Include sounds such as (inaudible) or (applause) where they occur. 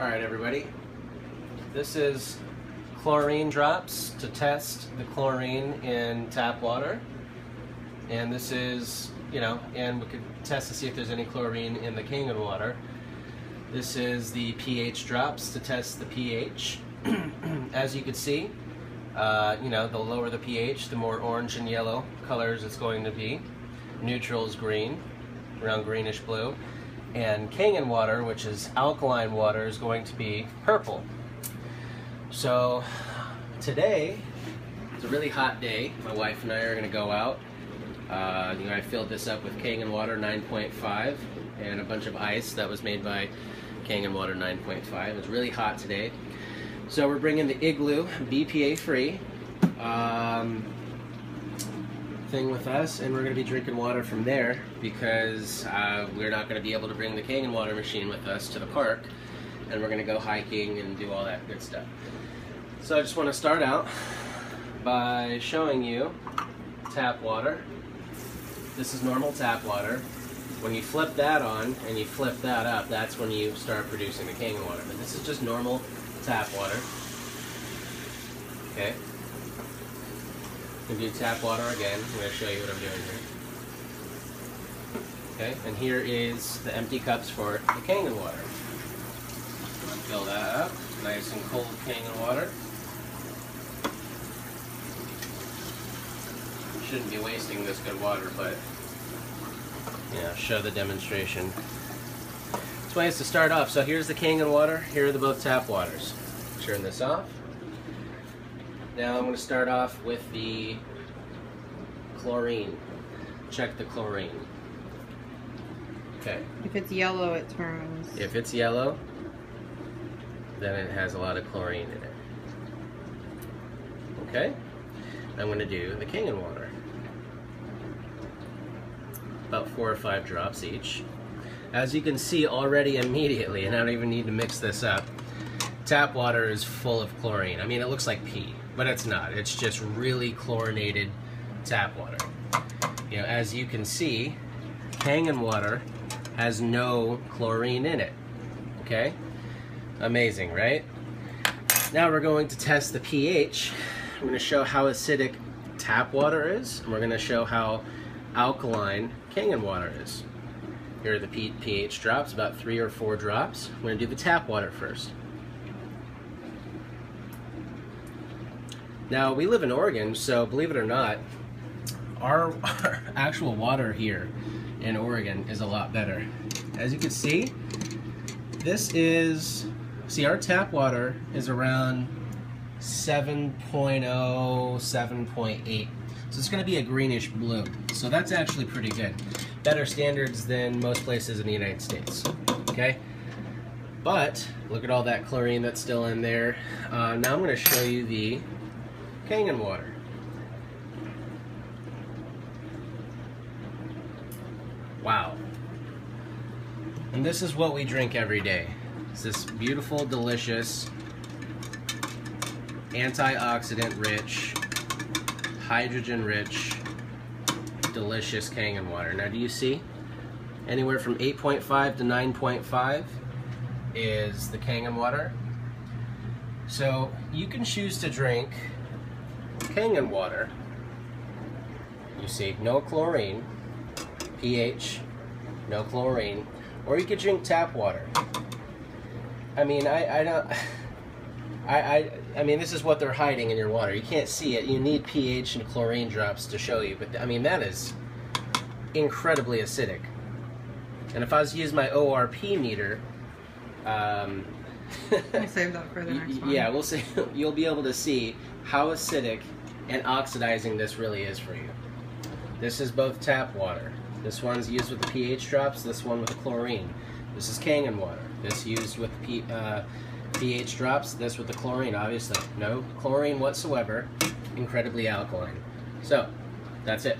All right, everybody. This is chlorine drops to test the chlorine in tap water. And this is, you know, and we could test to see if there's any chlorine in the Kangen water. This is the pH drops to test the pH. (clears throat) As you can see, uh, you know, the lower the pH, the more orange and yellow colors it's going to be. Neutral is green, around greenish blue and Kangen water, which is alkaline water, is going to be purple. So today, it's a really hot day. My wife and I are going to go out. Uh, you know, I filled this up with Kangen water 9.5 and a bunch of ice that was made by Kangen water 9.5. It's really hot today. So we're bringing the Igloo BPA free. Um, thing with us, and we're going to be drinking water from there because uh, we're not going to be able to bring the Kangen water machine with us to the park, and we're going to go hiking and do all that good stuff. So I just want to start out by showing you tap water. This is normal tap water. When you flip that on and you flip that up, that's when you start producing the Kangen water. But this is just normal tap water. Okay do tap water again. I'm going to show you what I'm doing here. Okay, and here is the empty cups for the Kangen water. Fill that up. Nice and cold Kangen water. Shouldn't be wasting this good water, but yeah, show the demonstration. This way is to start off. So here's the Kangen water. Here are the both tap waters. Turn this off. Now I'm going to start off with the chlorine. Check the chlorine. Okay. If it's yellow, it turns. If it's yellow, then it has a lot of chlorine in it. Okay. I'm going to do the Kangen water. About four or five drops each. As you can see already immediately, and I don't even need to mix this up, tap water is full of chlorine. I mean, it looks like pee but it's not. It's just really chlorinated tap water. You know, as you can see, Kangen water has no chlorine in it. Okay? Amazing, right? Now we're going to test the pH. I'm going to show how acidic tap water is, and we're going to show how alkaline Kangen water is. Here are the pH drops, about three or four drops. I'm going to do the tap water first. Now, we live in Oregon, so believe it or not, our, our, (laughs) actual water here in Oregon is a lot better. As you can see, this is, see our tap water is around 7.0, 7.8. So it's going to be a greenish blue. So that's actually pretty good. Better standards than most places in the United States. Okay? But, look at all that chlorine that's still in there. Uh, now I'm going to show you the Kangen water. Wow. And this is what we drink every day. It's this beautiful, delicious, antioxidant rich, hydrogen rich, delicious Kangen water. Now do you see? Anywhere from 8.5 to 9.5 is the Kangen water. So you can choose to drink Kangen water, you see no chlorine, pH, no chlorine, or you could drink tap water. I mean, I, I don't, (laughs) I, I, I mean, this is what they're hiding in your water. You can't see it. You need pH and chlorine drops to show you, but I mean, that is incredibly acidic. And if I was to use my ORP meter, um, we'll save that for the (laughs) next one. Yeah, we'll see. (laughs) You'll be able to see how acidic and oxidizing this really is for you. This is both tap water. This one's used with the pH drops, this one with the chlorine. This is Kangen water. This used with P, uh, pH drops, this with the chlorine, obviously. No chlorine whatsoever, incredibly alkaline. So, that's it.